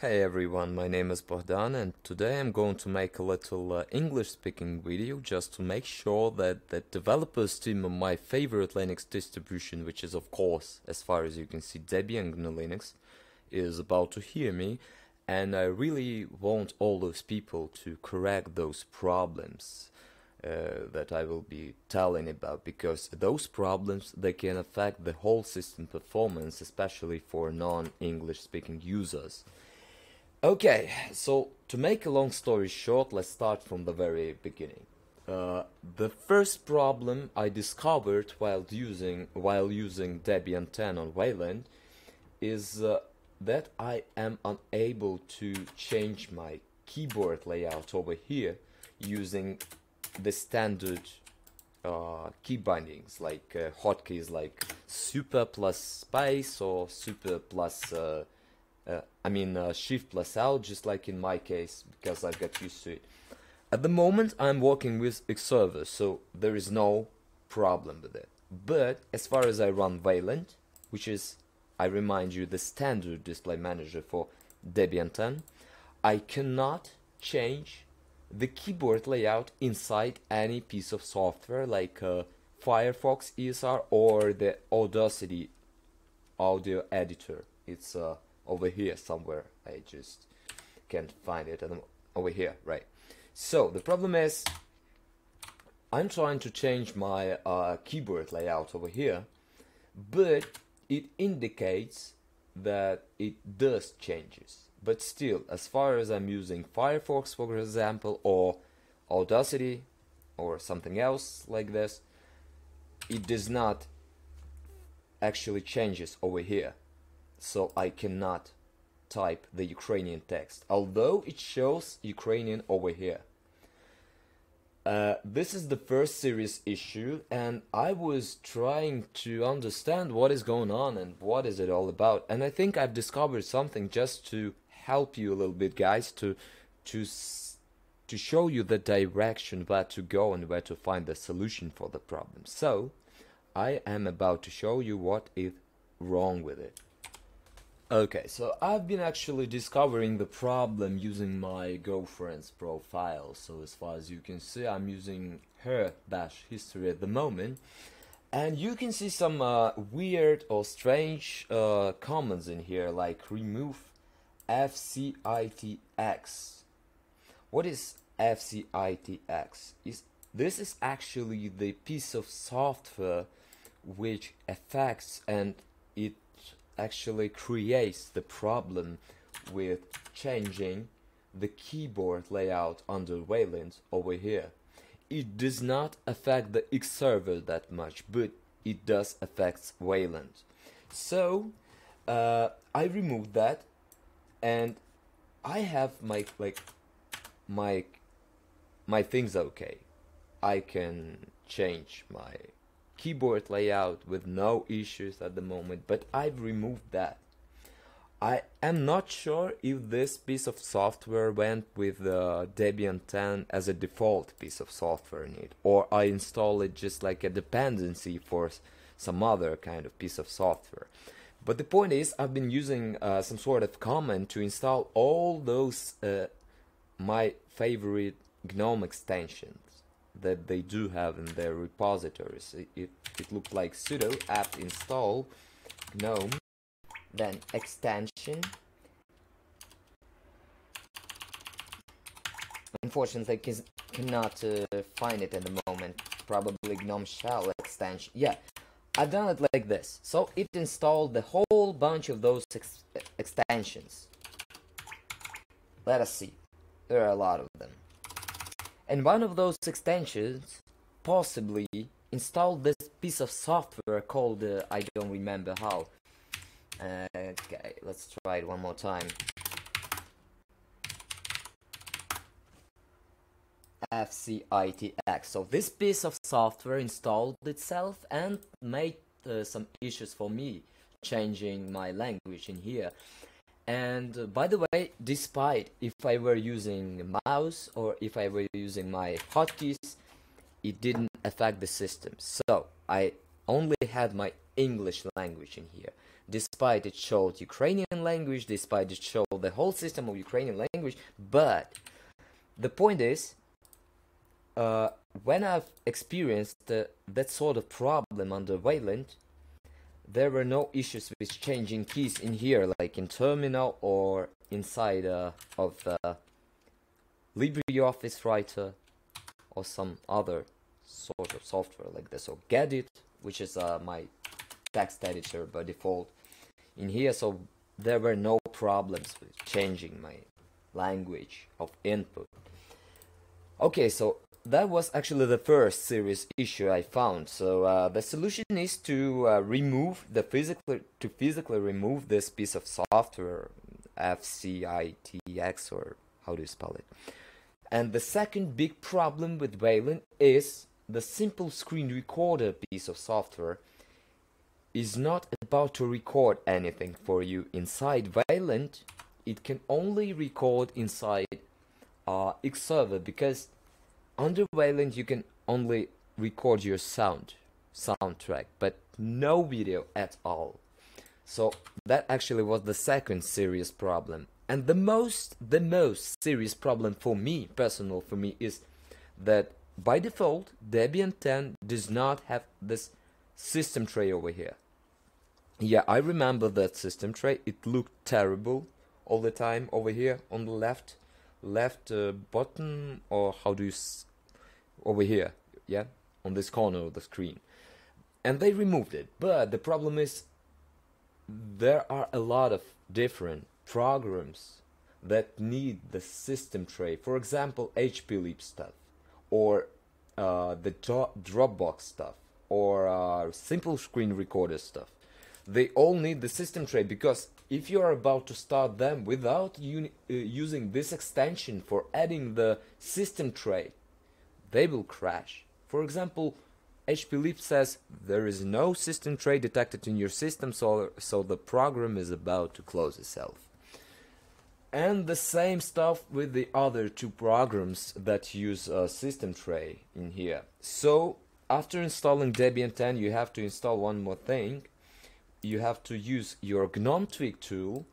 Hey everyone, my name is Bogdan and today I'm going to make a little uh, English speaking video just to make sure that the developers team of my favorite Linux distribution, which is of course, as far as you can see, Debian GNU Linux, is about to hear me and I really want all those people to correct those problems uh, that I will be telling about because those problems they can affect the whole system performance especially for non-English speaking users. Okay, so to make a long story short, let's start from the very beginning. Uh, the first problem I discovered while using while using Debian 10 on Wayland is uh, that I am unable to change my keyboard layout over here using the standard uh, key bindings like uh, hotkeys like super plus space or super plus uh, I mean uh, shift plus L just like in my case because I've got used to it. At the moment I'm working with Xserver so there is no problem with it. But as far as I run Wayland, which is I remind you the standard display manager for Debian 10, I cannot change the keyboard layout inside any piece of software like uh, Firefox ESR or the Audacity audio editor. It's uh, over here somewhere. I just can't find it. And over here, right. So the problem is I'm trying to change my uh, keyboard layout over here, but it indicates that it does changes but still as far as I'm using Firefox for example or Audacity or something else like this it does not actually changes over here so I cannot type the Ukrainian text although it shows Ukrainian over here uh, this is the first serious issue, and I was trying to understand what is going on and what is it all about. And I think I've discovered something just to help you a little bit, guys, to to to show you the direction where to go and where to find the solution for the problem. So, I am about to show you what is wrong with it. Okay, so I've been actually discovering the problem using my girlfriend's profile. So as far as you can see, I'm using her bash history at the moment. And you can see some uh, weird or strange uh, comments in here, like remove FCITX. What is FCITX? Is this is actually the piece of software which affects and it actually creates the problem with changing the keyboard layout under Wayland over here. It does not affect the X server that much, but it does affect Wayland. So uh, I removed that, and I have my like my my things okay. I can change my keyboard layout with no issues at the moment, but I've removed that. I am not sure if this piece of software went with uh, Debian 10 as a default piece of software in it, or I install it just like a dependency for some other kind of piece of software. But the point is, I've been using uh, some sort of command to install all those uh, my favorite GNOME extensions that they do have in their repositories. It, it, looked like sudo apt install gnome, then extension. Unfortunately, I cannot uh, find it at the moment. Probably gnome shell extension. Yeah, I've done it like this. So it installed the whole bunch of those ex extensions. Let us see. There are a lot of them and one of those extensions possibly installed this piece of software called uh, I don't remember how. Uh, okay let's try it one more time. FCITX so this piece of software installed itself and made uh, some issues for me changing my language in here and uh, by the way, despite if I were using mouse or if I were using my hotkeys, it didn't affect the system. So I only had my English language in here. despite it showed Ukrainian language, despite it showed the whole system of Ukrainian language. But the point is, uh, when I've experienced uh, that sort of problem under Wayland, there were no issues with changing keys in here, like in terminal or inside uh, of the LibreOffice Writer or some other sort of software like this. So Gedit, which is uh, my text editor by default in here. So there were no problems with changing my language of input. Okay, so that was actually the first serious issue I found. So uh, the solution is to uh, remove the physically to physically remove this piece of software, FCITX or how do you spell it? And the second big problem with Wayland is the simple screen recorder piece of software is not about to record anything for you inside Wayland. It can only record inside uh, server because under Wayland you can only record your sound soundtrack but no video at all. So that actually was the second serious problem. And the most the most serious problem for me personal for me is that by default debian 10 does not have this system tray over here. Yeah i remember that system tray. It looked terrible all the time over here on the left left uh, bottom or how do you over here, yeah, on this corner of the screen. And they removed it. But the problem is there are a lot of different programs that need the system tray. For example, HPLIP stuff, or uh, the Dropbox stuff, or uh, simple screen recorder stuff. They all need the system tray because if you are about to start them without uh, using this extension for adding the system tray, they will crash. For example, HPLIP says there is no system tray detected in your system, so, so the program is about to close itself. And the same stuff with the other two programs that use a system tray in here. So after installing Debian 10, you have to install one more thing. You have to use your GNOME Tweak tool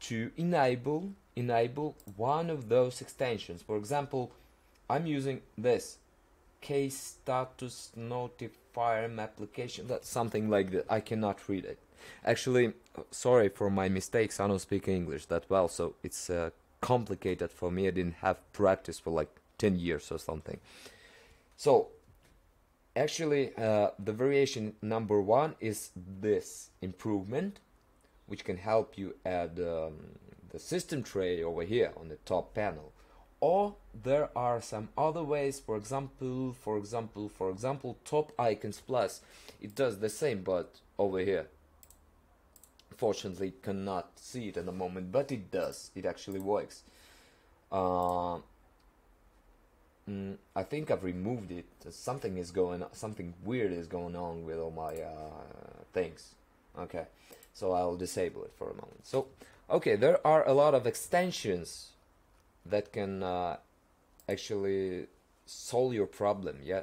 to enable enable one of those extensions. For example, I'm using this KStatusNotifier application. That's something like that. I cannot read it. Actually sorry for my mistakes. I don't speak English that well so it's uh, complicated for me. I didn't have practice for like 10 years or something. So actually uh, the variation number one is this improvement which can help you add um, the system tray over here on the top panel or there are some other ways for example for example for example top icons plus it does the same but over here. Fortunately cannot see it at the moment but it does. It actually works. Uh, mm, I think I've removed it. Something is going something weird is going on with all my uh, things. Okay. So I'll disable it for a moment. So okay there are a lot of extensions that can uh, actually solve your problem, yeah,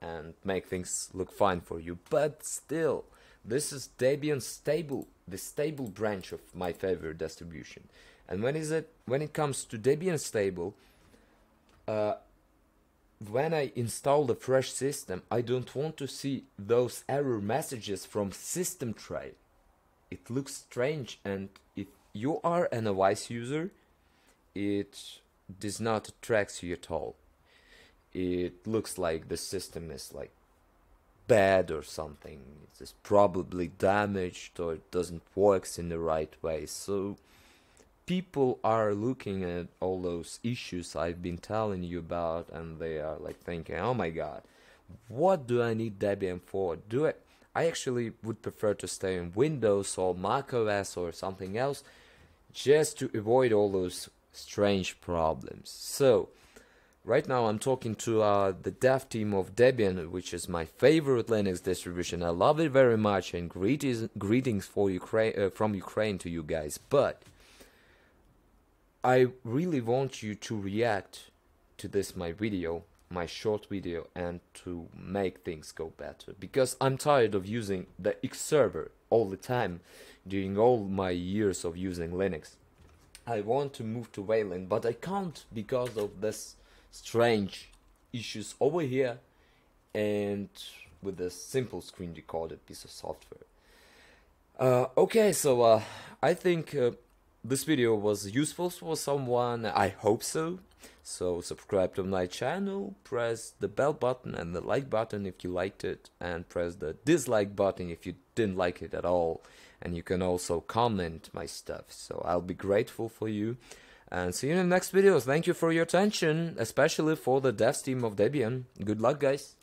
and make things look fine for you. But still, this is Debian stable, the stable branch of my favorite distribution. And when is it? When it comes to Debian stable, uh, when I install the fresh system, I don't want to see those error messages from system tray. It looks strange, and if you are an OS user, it does not attract you at all. It looks like the system is like bad or something. It's probably damaged or it doesn't work in the right way. So people are looking at all those issues I've been telling you about and they are like thinking, oh my god, what do I need Debian for? Do I I actually would prefer to stay in Windows or Mac OS or something else just to avoid all those strange problems. So, right now I'm talking to uh, the dev team of Debian, which is my favorite Linux distribution. I love it very much, and greetings, greetings for Ukraine uh, from Ukraine to you guys. But I really want you to react to this my video my short video and to make things go better because I'm tired of using the X server all the time during all my years of using Linux. I want to move to Wayland but I can't because of this strange issues over here and with a simple screen recorded piece of software. Uh, okay, so uh, I think uh, this video was useful for someone, I hope so. So subscribe to my channel, press the bell button and the like button if you liked it, and press the dislike button if you didn't like it at all. And you can also comment my stuff, so I'll be grateful for you. And see you in the next videos. Thank you for your attention, especially for the dev team of Debian. Good luck, guys.